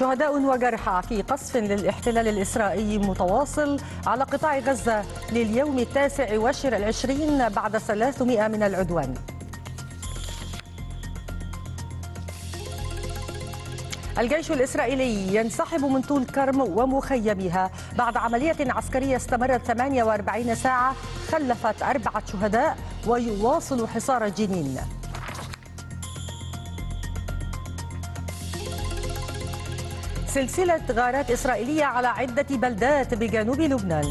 شهداء وجرحى في قصف للاحتلال الإسرائيلي متواصل على قطاع غزة لليوم التاسع والعشرين بعد 300 من العدوان. الجيش الإسرائيلي ينسحب من طول كرم ومخيمها بعد عملية عسكرية استمرت 48 ساعة خلفت أربعة شهداء ويواصل حصار جنين. سلسلة غارات إسرائيلية على عدة بلدات بجنوب لبنان.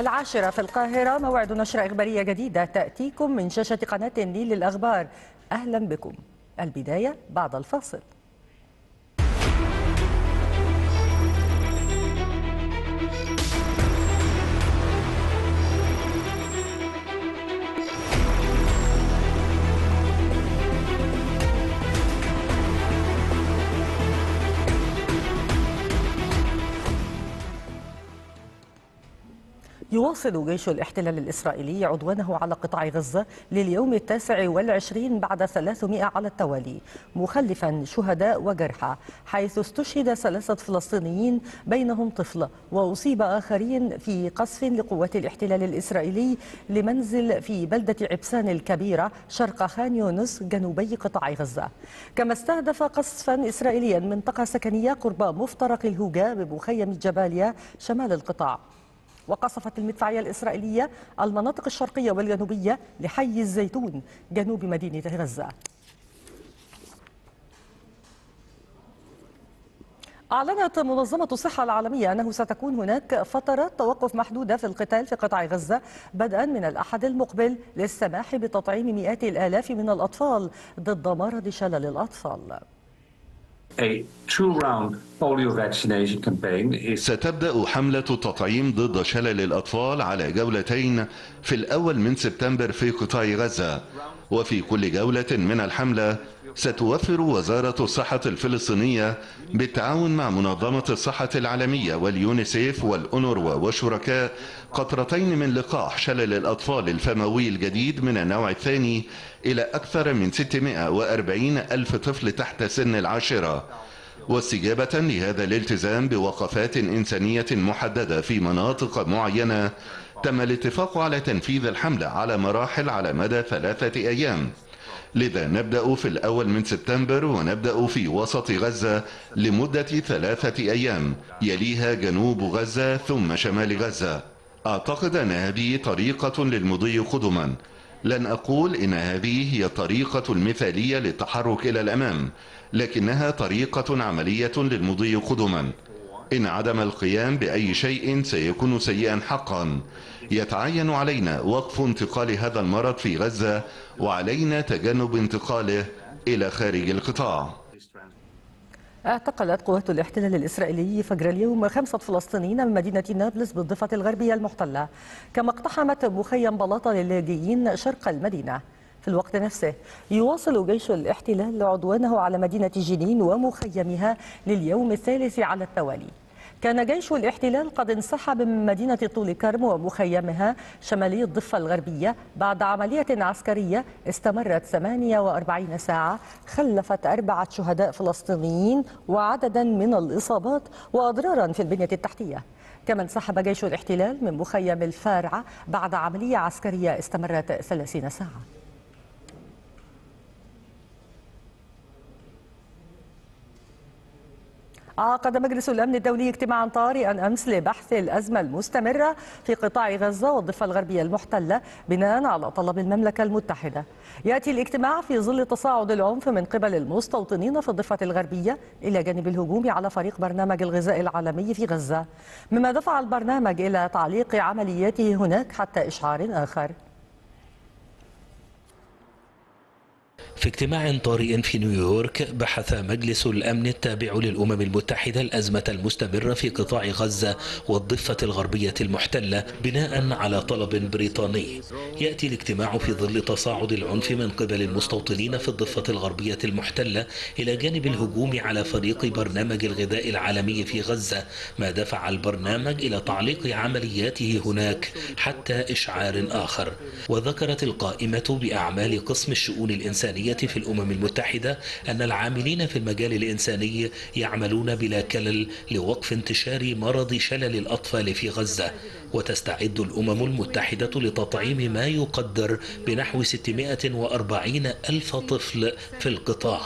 العاشرة في القاهرة موعد نشرة إخبارية جديدة تأتيكم من شاشة قناة النيل للأخبار. أهلا بكم. البداية بعد الفاصل. يواصل جيش الاحتلال الإسرائيلي عدوانه على قطاع غزة لليوم التاسع والعشرين بعد 300 على التوالي مخلفا شهداء وجرحى حيث استشهد ثلاثة فلسطينيين بينهم طفل وأصيب آخرين في قصف لقوات الاحتلال الإسرائيلي لمنزل في بلدة عبسان الكبيرة شرق خان يونس جنوبي قطاع غزة. كما استهدف قصفا إسرائيليا منطقة سكنية قرب مفترق الهوجا بمخيم جباليا شمال القطاع. وقصفت المدفعية الإسرائيلية المناطق الشرقية والجنوبية لحي الزيتون جنوب مدينة غزة أعلنت منظمة الصحة العالمية أنه ستكون هناك فترة توقف محدودة في القتال في قطاع غزة بدءا من الأحد المقبل للسماح بتطعيم مئات الآلاف من الأطفال ضد مرض شلل الأطفال. ستبدأ حملة التطعيم ضد شلل الأطفال على جولتين في الأول من سبتمبر في قطاع غزة. وفي كل جولة من الحملة ستوفر وزارة الصحة الفلسطينية بالتعاون مع منظمة الصحة العالمية واليونيسيف والأونروا والشركاء قطرتين من لقاح شلل الأطفال الفموي الجديد من النوع الثاني إلى أكثر من 640 ألف طفل تحت سن العاشرة واستجابة لهذا الالتزام بوقفات إنسانية محددة في مناطق معينة تم الاتفاق على تنفيذ الحملة على مراحل على مدى ثلاثة أيام. لذا نبدأ في الأول من سبتمبر ونبدأ في وسط غزة لمدة ثلاثة أيام. يليها جنوب غزة ثم شمال غزة. أعتقد أن هذه طريقة للمضي قدما. لن أقول إن هذه هي الطريقة المثالية للتحرك إلى الأمام لكنها طريقة عملية للمضي قدما. إن عدم القيام بأي شيء سيكون سيئا حقا. يتعين علينا وقف انتقال هذا المرض في غزة وعلينا تجنب انتقاله إلى خارج القطاع. اعتقلت قوات الاحتلال الإسرائيلي فجر اليوم خمسة فلسطينيين من مدينة نابلس بالضفة الغربية المحتلة. كما اقتحمت مخيم بلاطة للاجئين شرق المدينة. في الوقت نفسه يواصل جيش الاحتلال عدوانه على مدينة جنين ومخيمها لليوم الثالث على التوالي. كان جيش الاحتلال قد انسحب من مدينة طول كرم ومخيمها شمالي الضفة الغربية بعد عملية عسكرية استمرت 48 ساعة خلفت أربعة شهداء فلسطينيين وعددا من الإصابات وأضرارا في البنية التحتية. كما انسحب جيش الاحتلال من مخيم الفارعة بعد عملية عسكرية استمرت 30 ساعة. عقد مجلس الأمن الدولي اجتماعا طارئا أمس لبحث الأزمة المستمرة في قطاع غزة والضفة الغربية المحتلة بناء على طلب المملكة المتحدة. يأتي الاجتماع في ظل تصاعد العنف من قبل المستوطنين في الضفة الغربية إلى جانب الهجوم على فريق برنامج الغذاء العالمي في غزة مما دفع البرنامج إلى تعليق عملياته هناك حتى إشعار آخر. في اجتماع طارئ في نيويورك بحث مجلس الأمن التابع للأمم المتحدة الأزمة المستمرة في قطاع غزة والضفة الغربية المحتلة بناء على طلب بريطاني. يأتي الاجتماع في ظل تصاعد العنف من قبل المستوطنين في الضفة الغربية المحتلة إلى جانب الهجوم على فريق برنامج الغذاء العالمي في غزة. ما دفع البرنامج إلى تعليق عملياته هناك حتى إشعار آخر. وذكرت القائمة بأعمال قسم الشؤون الإنسانية في الأمم المتحدة أن العاملين في المجال الإنساني يعملون بلا كلل لوقف انتشار مرض شلل الأطفال في غزة. وتستعد الأمم المتحدة لتطعيم ما يقدر بنحو 640 ألف طفل في القطاع.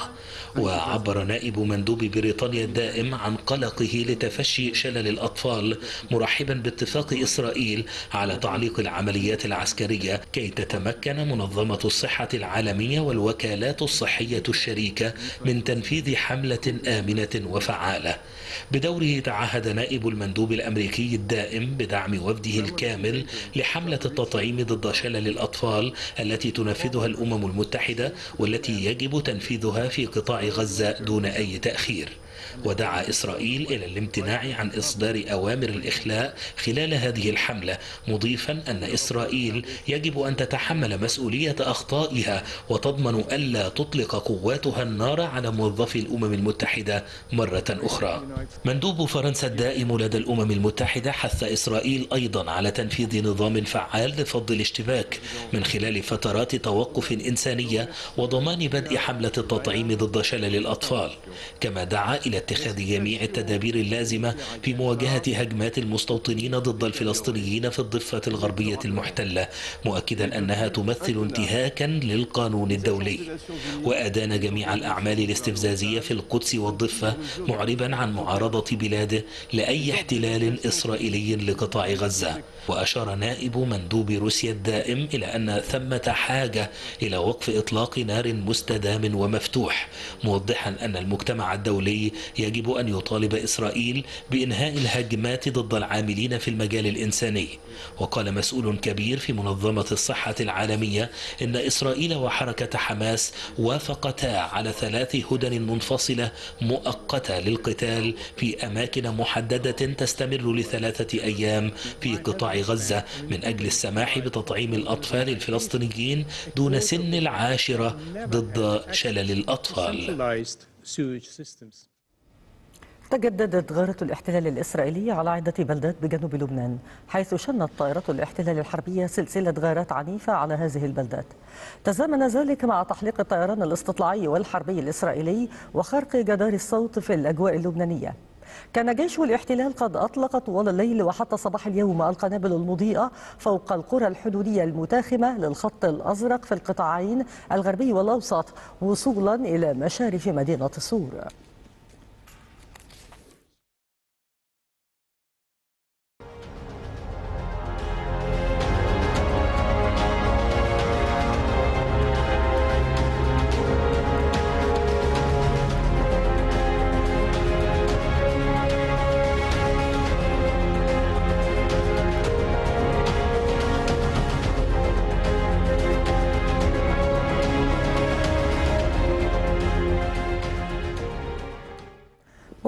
وعبر نائب مندوب بريطانيا الدائم عن قلقه لتفشي شلل الأطفال مرحبا باتفاق إسرائيل على تعليق العمليات العسكرية كي تتمكن منظمة الصحة العالمية والوكالات الصحية الشريكة من تنفيذ حملة آمنة وفعالة. بدوره تعهد نائب المندوب الأمريكي الدائم بدعم وفده الكامل لحملة التطعيم ضد شلل الأطفال التي تنفذها الأمم المتحدة والتي يجب تنفيذها في قطاع غزة دون أي تأخير. ودعا إسرائيل إلى الامتناع عن إصدار أوامر الإخلاء خلال هذه الحملة مضيفا أن إسرائيل يجب أن تتحمل مسؤولية أخطائها وتضمن ألا تطلق قواتها النار على موظفي الأمم المتحدة مرة أخرى. مندوب فرنسا الدائم لدى الأمم المتحدة حث إسرائيل أيضا على تنفيذ نظام فعال لفض الاشتباك من خلال فترات توقف إنسانية وضمان بدء حملة التطعيم ضد شلل الأطفال. كما دعا إلى اتخاذ جميع التدابير اللازمة في مواجهة هجمات المستوطنين ضد الفلسطينيين في الضفة الغربية المحتلة مؤكدا أنها تمثل انتهاكا للقانون الدولي. وأدان جميع الأعمال الاستفزازية في القدس والضفة معربا عن معارضة بلاده لأي احتلال إسرائيلي لقطاع غزة. وأشار نائب مندوب روسيا الدائم إلى أن ثمة حاجة إلى وقف إطلاق نار مستدام ومفتوح موضحا أن المجتمع الدولي يجب أن يطالب إسرائيل بإنهاء الهجمات ضد العاملين في المجال الإنساني. وقال مسؤول كبير في منظمة الصحة العالمية إن إسرائيل وحركة حماس وافقتا على ثلاث هدن منفصلة مؤقتة للقتال في أماكن محددة تستمر لثلاثة أيام في قطاع غزة من أجل السماح بتطعيم الأطفال الفلسطينيين دون سن العاشرة ضد شلل الأطفال. تجددت غارة الاحتلال الإسرائيلي على عدة بلدات بجنوب لبنان حيث شنت طائرات الاحتلال الحربية سلسلة غارات عنيفة على هذه البلدات. تزامن ذلك مع تحليق الطيران الاستطلاعي والحربي الإسرائيلي وخرق جدار الصوت في الأجواء اللبنانية. كان جيش الاحتلال قد أطلق طوال الليل وحتى صباح اليوم القنابل المضيئة فوق القرى الحدودية المتاخمة للخط الأزرق في القطاعين الغربي والأوسط وصولا إلى مشارف مدينة السور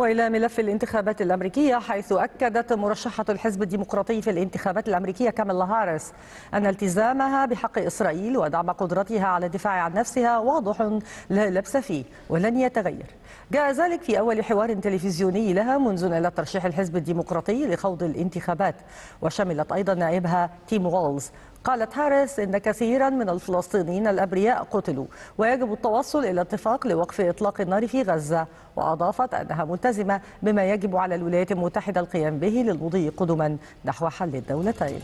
وإلى ملف الانتخابات الأمريكية حيث أكدت مرشحة الحزب الديمقراطي في الانتخابات الأمريكية كامالا هاريس أن التزامها بحق إسرائيل ودعم قدرتها على الدفاع عن نفسها واضح لا لبس فيه ولن يتغير. جاء ذلك في أول حوار تلفزيوني لها منذ نيل ترشيح الحزب الديمقراطي لخوض الانتخابات وشملت أيضا نائبها تيم وولز قالت هاريس إن كثيرا من الفلسطينيين الأبرياء قتلوا ويجب التوصل إلى اتفاق لوقف إطلاق النار في غزة. وأضافت أنها ملتزمة بما يجب على الولايات المتحدة القيام به للمضي قدما نحو حل الدولتين.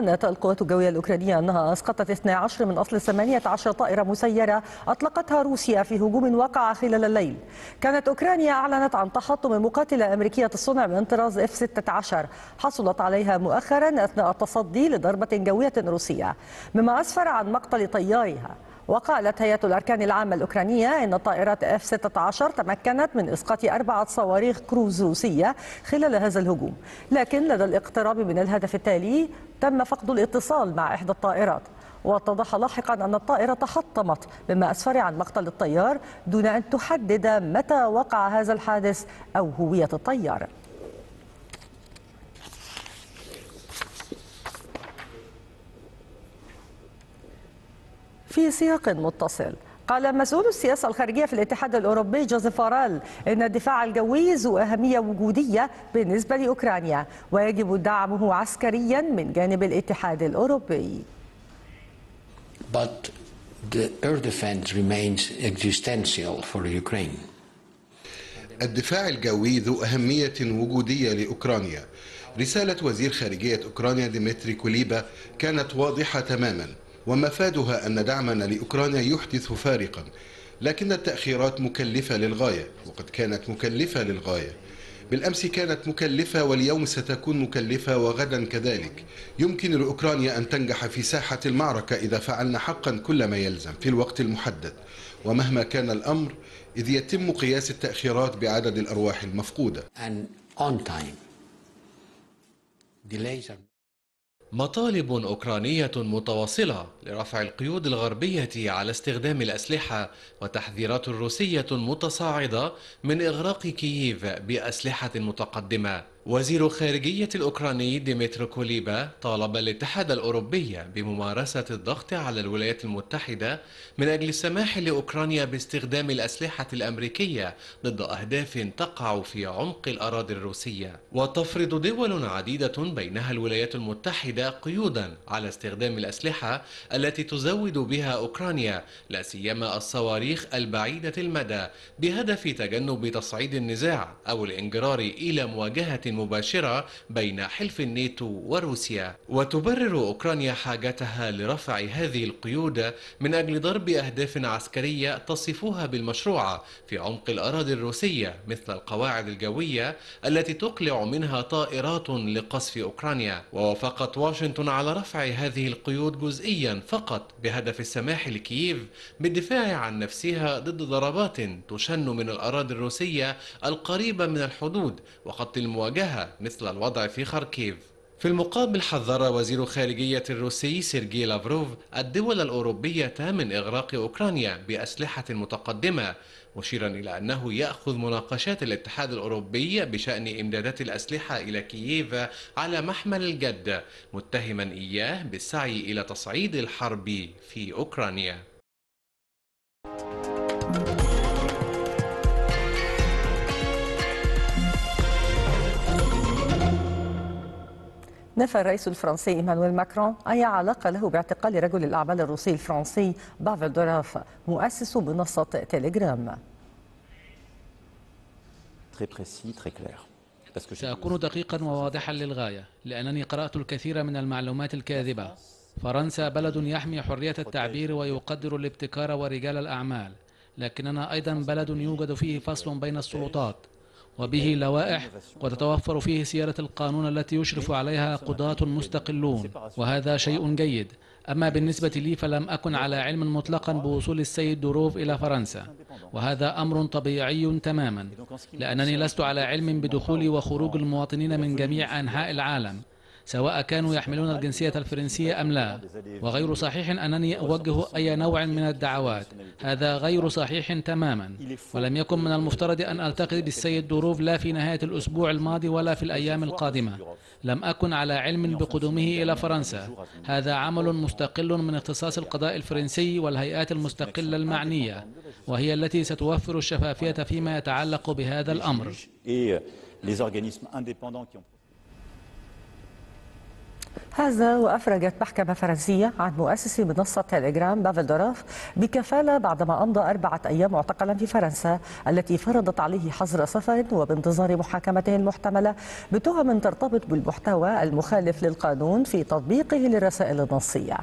أعلنت القوات الجوية الأوكرانية أنها أسقطت 12 من أصل 18 طائرة مسيرة أطلقتها روسيا في هجوم وقع خلال الليل. كانت أوكرانيا أعلنت عن تحطم مقاتلة أمريكية الصنع من طراز F-16 حصلت عليها مؤخرا أثناء التصدي لضربة جوية روسية. مما أسفر عن مقتل طيارها. وقالت هيئة الأركان العامة الأوكرانية أن الطائرات F-16 تمكنت من إسقاط أربعة صواريخ كروز روسية خلال هذا الهجوم لكن لدى الاقتراب من الهدف التالي تم فقد الاتصال مع إحدى الطائرات. واتضح لاحقا أن الطائرة تحطمت مما أسفر عن مقتل الطيار دون أن تحدد متى وقع هذا الحادث أو هوية الطيار. في سياق متصل. قال مسؤول السياسة الخارجية في الاتحاد الأوروبي جوزيف فارال إن الدفاع الجوي ذو أهمية وجودية بالنسبة لأوكرانيا ويجب دعمه عسكريا من جانب الاتحاد الأوروبي. But the air defense remains existential for Ukraine. الدفاع الجوي ذو أهمية وجودية لأوكرانيا. رسالة وزير خارجية أوكرانيا ديمتري كوليبا كانت واضحة تماما. ومفادها أن دعمنا لأوكرانيا يحدث فارقا لكن التأخيرات مكلفة للغاية وقد كانت مكلفة للغاية. بالأمس كانت مكلفة واليوم ستكون مكلفة وغدا كذلك. يمكن لأوكرانيا أن تنجح في ساحة المعركة إذا فعلنا حقا كل ما يلزم في الوقت المحدد. ومهما كان الأمر إذ يتم قياس التأخيرات بعدد الأرواح المفقودة. مطالب أوكرانية متواصلة لرفع القيود الغربية على استخدام الأسلحة وتحذيرات روسية متصاعدة من إغراق كييف بأسلحة متقدمة. وزير خارجية الأوكراني ديمترو كوليبا طالب الاتحاد الأوروبي بممارسة الضغط على الولايات المتحدة من أجل السماح لأوكرانيا باستخدام الأسلحة الأمريكية ضد أهداف تقع في عمق الأراضي الروسية. وتفرض دول عديدة بينها الولايات المتحدة قيودا على استخدام الأسلحة التي تزود بها أوكرانيا لا سيما الصواريخ البعيدة المدى بهدف تجنب تصعيد النزاع أو الانجرار إلى مواجهة مباشرة بين حلف الناتو وروسيا. وتبرر أوكرانيا حاجتها لرفع هذه القيود من أجل ضرب أهداف عسكرية تصفها بالمشروعة في عمق الأراضي الروسية مثل القواعد الجوية التي تقلع منها طائرات لقصف أوكرانيا. ووافقت واشنطن على رفع هذه القيود جزئيا فقط بهدف السماح لكييف بالدفاع عن نفسها ضد ضربات تشن من الأراضي الروسية القريبة من الحدود وخط المواجهة مثل الوضع في خاركيف. في المقابل حذر وزير خارجية الروسي سيرجي لافروف الدول الأوروبية من إغراق أوكرانيا بأسلحة متقدمة مشيرا إلى أنه يأخذ مناقشات الاتحاد الأوروبي بشأن إمدادات الأسلحة إلى كييف على محمل الجد متهما إياه بالسعي إلى تصعيد الحرب في أوكرانيا. نفى الرئيس الفرنسي إيمانويل ماكرون اي علاقه له باعتقال رجل الأعمال الروسي الفرنسي بافل دوراف مؤسس منصة تيليجرام. سأكون دقيقا وواضحا للغاية لأنني قرأت الكثير من المعلومات الكاذبة. فرنسا بلد يحمي حرية التعبير ويقدر الابتكار ورجال الأعمال لكننا أيضا بلد يوجد فيه فصل بين السلطات. وبه لوائح وتتوفر فيه سيارة القانون التي يشرف عليها قضاة مستقلون وهذا شيء جيد. أما بالنسبة لي فلم أكن على علم مطلقا بوصول السيد دوروف إلى فرنسا وهذا أمر طبيعي تماما لأنني لست على علم بدخول وخروج المواطنين من جميع أنحاء العالم. سواء كانوا يحملون الجنسية الفرنسية أم لا. وغير صحيح أنني أوجه أي نوع من الدعوات. هذا غير صحيح تماما. ولم يكن من المفترض أن ألتقي بالسيد دوروف لا في نهاية الأسبوع الماضي ولا في الأيام القادمة. لم أكن على علم بقدومه إلى فرنسا. هذا عمل مستقل من اختصاص القضاء الفرنسي والهيئات المستقلة المعنية وهي التي ستوفر الشفافية فيما يتعلق بهذا الأمر. هذا وأفرجت محكمة فرنسية عن مؤسس منصة تيليجرام بافل دوراف بكفالة بعدما أمضى أربعة أيام معتقلا في فرنسا التي فرضت عليه حظر سفر وبانتظار محاكمته المحتملة بتهم ترتبط بالمحتوى المخالف للقانون في تطبيقه للرسائل النصية.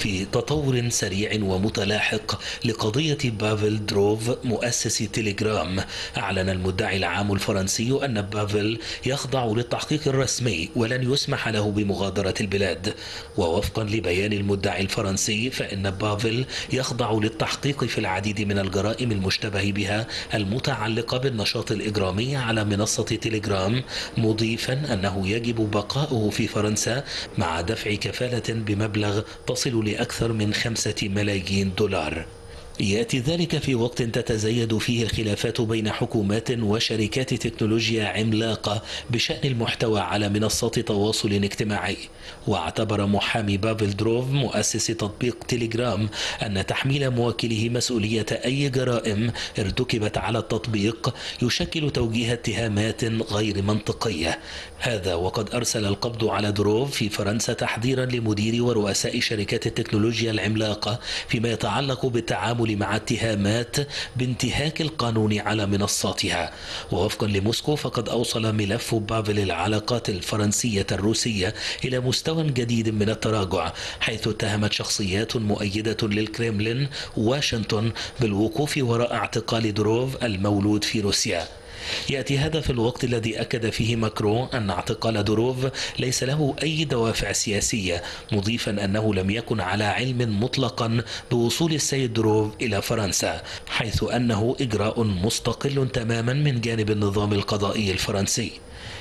في تطور سريع ومتلاحق لقضية بافل دروف مؤسس تيليجرام أعلن المدعي العام الفرنسي أن بافل يخضع للتحقيق الرسمي ولن يسمح له بمغادرة البلاد. ووفقا لبيان المدعي الفرنسي فإن بافل يخضع للتحقيق في العديد من الجرائم المشتبه بها المتعلقة بالنشاط الإجرامي على منصة تيليجرام مضيفا أنه يجب بقاؤه في فرنسا مع دفع كفالة بمبلغ تصل لأكثر من خمسة ملايين دولار. يأتي ذلك في وقت تتزايد فيه الخلافات بين حكومات وشركات تكنولوجيا عملاقة بشأن المحتوى على منصات تواصل اجتماعي. واعتبر محامي بافل دروف مؤسس تطبيق تيليجرام أن تحميل موكله مسؤولية أي جرائم ارتكبت على التطبيق يشكل توجيه اتهامات غير منطقية. هذا وقد أرسل القبض على دروف في فرنسا تحذيرا لمدير ورؤساء شركات التكنولوجيا العملاقة فيما يتعلق بالتعامل مع اتهامات بانتهاك القانون على منصاتها. ووفقا لموسكو فقد أوصل ملف بافل العلاقات الفرنسية الروسية إلى مستوى جديد من التراجع حيث اتهمت شخصيات مؤيدة للكريملين واشنطن بالوقوف وراء اعتقال دروف المولود في روسيا. يأتي هذا في الوقت الذي أكد فيه ماكرون أن اعتقال دروف ليس له أي دوافع سياسية مضيفا أنه لم يكن على علم مطلقا بوصول السيد دروف إلى فرنسا حيث أنه إجراء مستقل تماما من جانب النظام القضائي الفرنسي.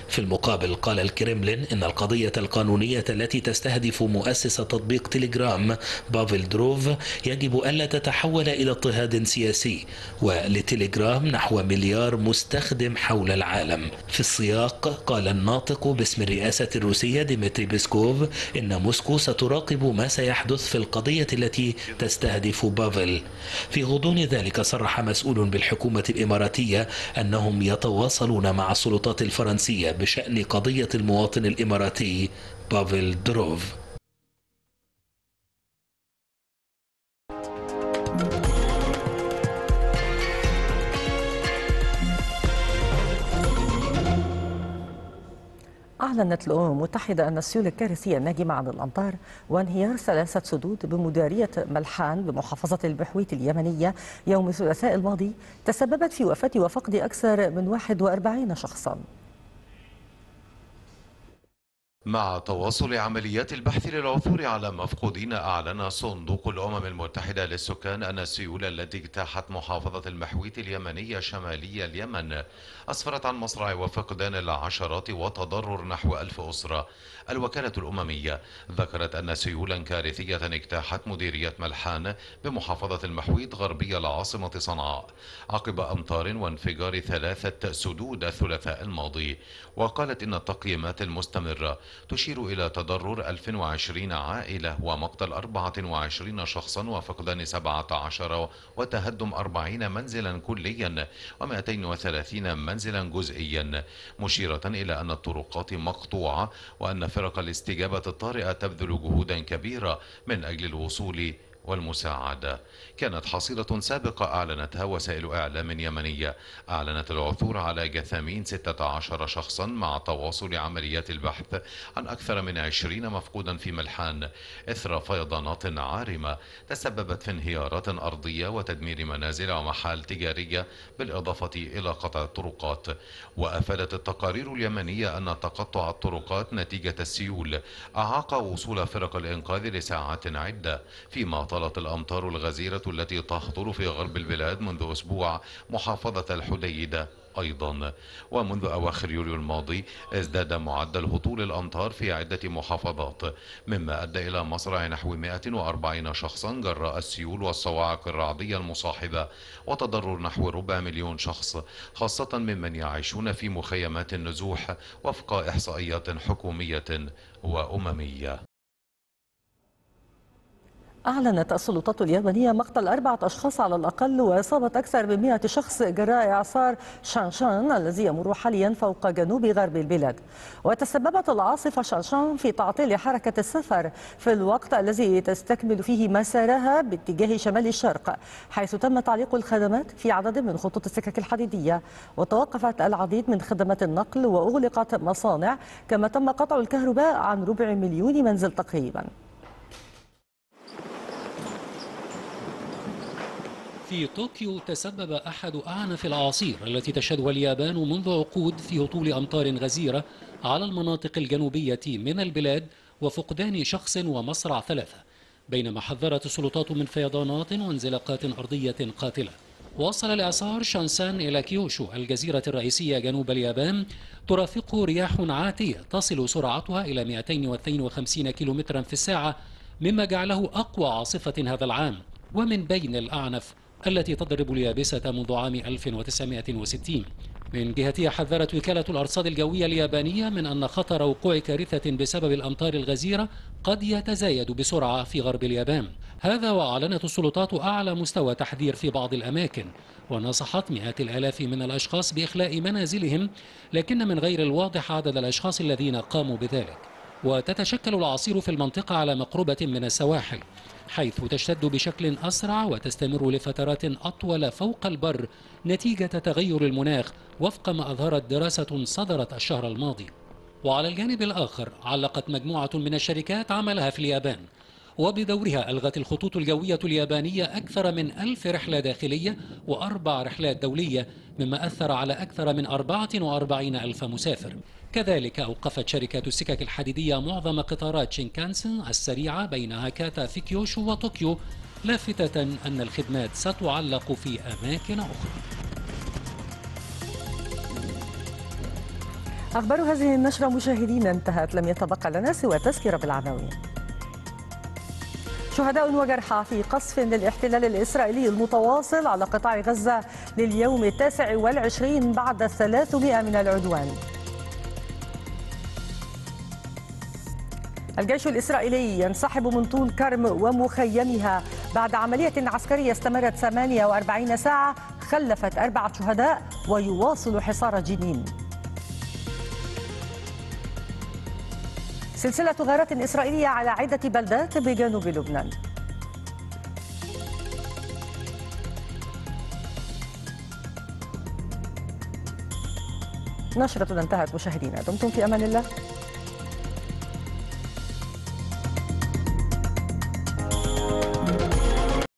في المقابل قال الكرملين إن القضية القانونية التي تستهدف مؤسس تطبيق تليجرام بافل دروف يجب ألا تتحول إلى اضطهاد سياسي ولتليجرام نحو مليار مستخدم حول العالم. في السياق قال الناطق باسم الرئاسة الروسية ديمتري بيسكوف إن موسكو ستراقب ما سيحدث في القضية التي تستهدف بافل. في غضون ذلك صرح مسؤول بالحكومة الإماراتية أنهم يتواصلون مع السلطات الفرنسية بشأن قضية المواطن الإماراتي بافل دروف. أعلنت الأمم المتحدة أن السيول الكارثية الناجمة عن الأمطار وانهيار ثلاثة سدود بمديرية ملحان بمحافظة البحويت اليمنية يوم الثلاثاء الماضي تسببت في وفاة وفقد أكثر من 41 شخصاً. مع تواصل عمليات البحث للعثور على مفقودين أعلن صندوق الأمم المتحدة للسكان أن السيول التي اجتاحت محافظة المحويت اليمنية شمالي اليمن أسفرت عن مصرع وفقدان العشرات وتضرر نحو ألف أسرة. الوكالة الأممية ذكرت أن سيولا كارثية اجتاحت مديرية ملحان بمحافظة المحويت غربي العاصمة صنعاء عقب أمطار وانفجار ثلاثة سدود الثلاثاء الماضي. وقالت إن التقييمات المستمرة تشير إلى تضرر 1020 عائلة ومقتل 24 شخصا وفقدان 17 وتهدم 40 منزلا كليا و230 منزلا جزئيا مشيرة إلى أن الطرقات مقطوعة وأن فرق الاستجابة الطارئة تبذل جهودا كبيرة من أجل الوصول والمساعدة. كانت حصيلة سابقة أعلنتها وسائل إعلام يمنية. أعلنت العثور على جثامين 16 شخصا مع تواصل عمليات البحث عن أكثر من 20 مفقودا في ملحان. إثر فيضانات عارمة تسببت في انهيارات أرضية وتدمير منازل ومحال تجارية بالإضافة إلى قطع الطرقات. وأفادت التقارير اليمنية أن تقطع الطرقات نتيجة السيول. أعاق وصول فرق الإنقاذ لساعات عدة فيما طالت الأمطار الغزيرة التي تهطل في غرب البلاد منذ أسبوع محافظة الحديدة أيضا. ومنذ أواخر يوليو الماضي ازداد معدل هطول الأمطار في عدة محافظات مما أدى إلى مصرع نحو 140 شخصا جراء السيول والصواعق الرعدية المصاحبة وتضرر نحو ربع مليون شخص خاصة ممن يعيشون في مخيمات النزوح وفق إحصائيات حكومية وأممية. أعلنت السلطات اليابانية مقتل أربعة أشخاص على الأقل وإصابة أكثر من 100 شخص جراء إعصار شانشان الذي يمر حاليا فوق جنوب غرب البلاد. وتسببت العاصفة شانشان في تعطيل حركة السفر في الوقت الذي تستكمل فيه مسارها باتجاه شمال الشرق حيث تم تعليق الخدمات في عدد من خطوط السكك الحديدية. وتوقفت العديد من خدمات النقل وأغلقت مصانع كما تم قطع الكهرباء عن ربع مليون منزل تقريباً. في طوكيو تسبب أحد أعنف الأعاصير التي تشهدها اليابان منذ عقود في هطول أمطار غزيرة على المناطق الجنوبية من البلاد وفقدان شخص ومصرع ثلاثة بينما حذرت السلطات من فيضانات وانزلاقات أرضية قاتلة. وصل الإعصار شانسان إلى كيوشو الجزيرة الرئيسية جنوب اليابان ترافقه رياح عاتية تصل سرعتها إلى 252 كم في الساعة مما جعله أقوى عاصفة هذا العام. ومن بين الأعنف التي تضرب اليابسة منذ عام 1960 من جهتها حذرت وكالة الأرصاد الجوية اليابانية من أن خطر وقوع كارثة بسبب الأمطار الغزيرة قد يتزايد بسرعة في غرب اليابان. هذا وأعلنت السلطات أعلى مستوى تحذير في بعض الأماكن ونصحت مئات الآلاف من الأشخاص بإخلاء منازلهم لكن من غير الواضح عدد الأشخاص الذين قاموا بذلك. وتتشكل العاصير في المنطقة على مقربة من السواحل. حيث تشتد بشكل أسرع وتستمر لفترات أطول فوق البر نتيجة تغير المناخ وفق ما أظهرت دراسة صدرت الشهر الماضي. وعلى الجانب الآخر علقت مجموعة من الشركات عملها في اليابان وبدورها ألغت الخطوط الجوية اليابانية أكثر من ألف رحلة داخلية وأربع رحلات دولية مما أثر على أكثر من 44 ألف مسافر. كذلك أوقفت شركات السكك الحديدية معظم قطارات شينكانسن السريعة بين هاكاتا في كيوشو وطوكيو لافتة أن الخدمات ستعلق في أماكن أخرى. أخبار هذه النشرة مشاهدينا انتهت. لم يتبقى لنا سوى تذكرة بالعناوين. شهداء وجرحى في قصف للاحتلال الإسرائيلي المتواصل على قطاع غزة لليوم التاسع والعشرين بعد الثلاثمائة من العدوان. الجيش الإسرائيلي ينسحب من طول كرم ومخيمها. بعد عملية عسكرية استمرت 48 ساعة خلفت أربعة شهداء ويواصل حصار جنين. سلسلة غارات إسرائيلية على عدة بلدات بجنوب لبنان. نشرة انتهت مشاهدينا دمتم في أمان الله.